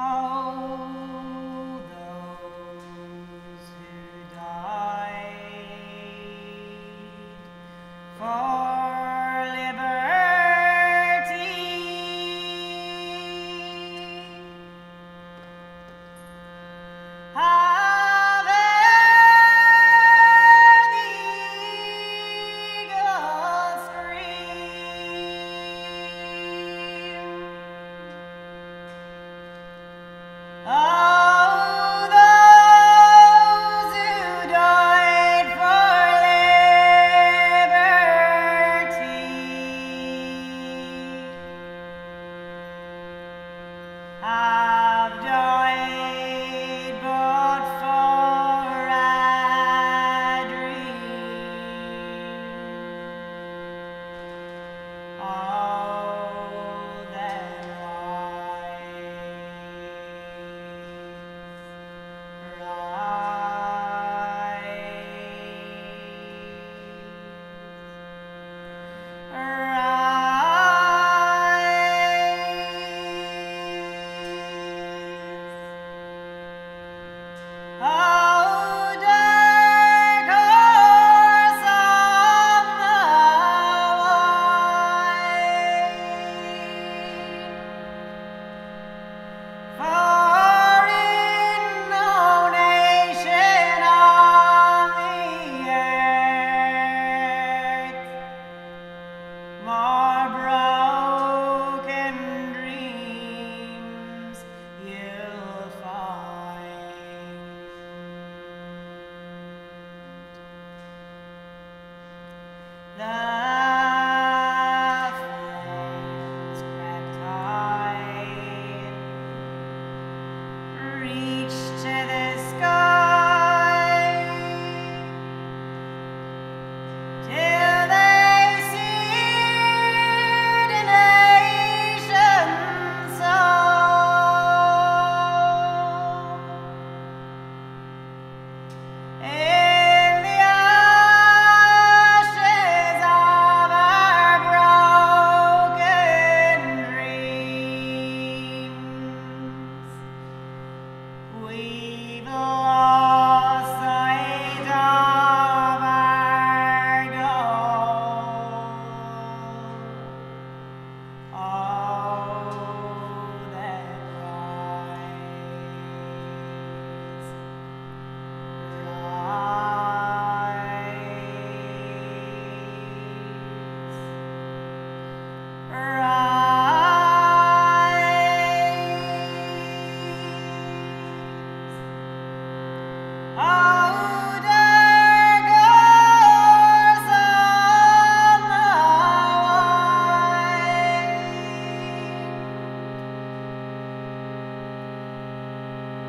Oh.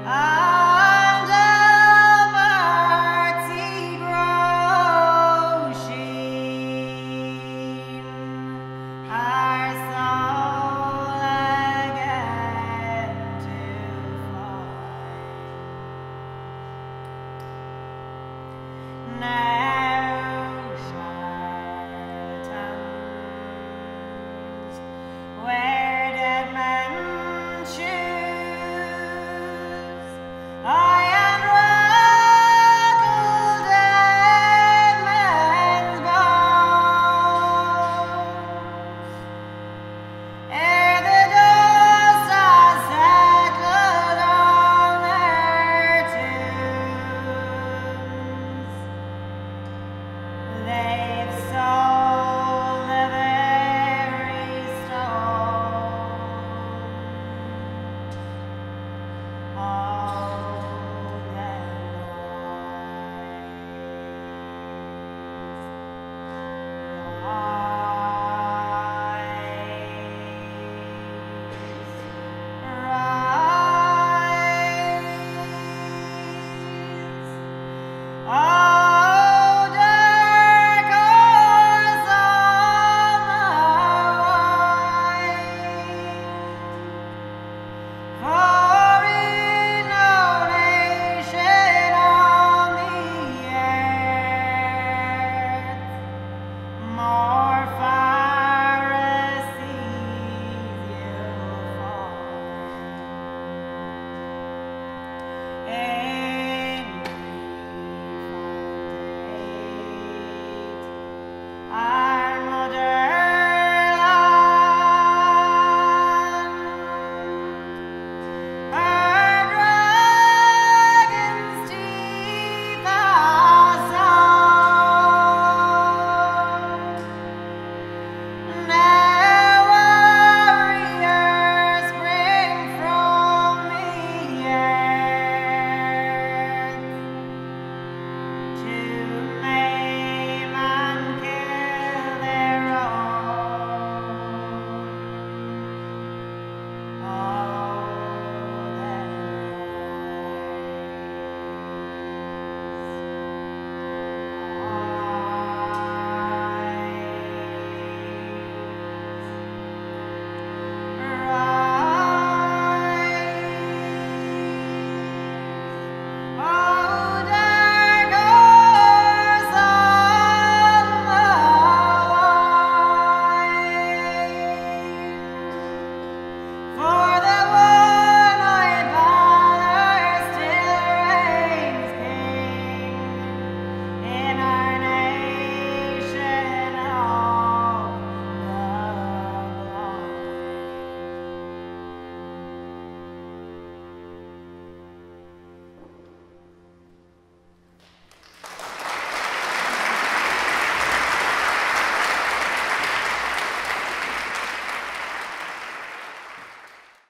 Now.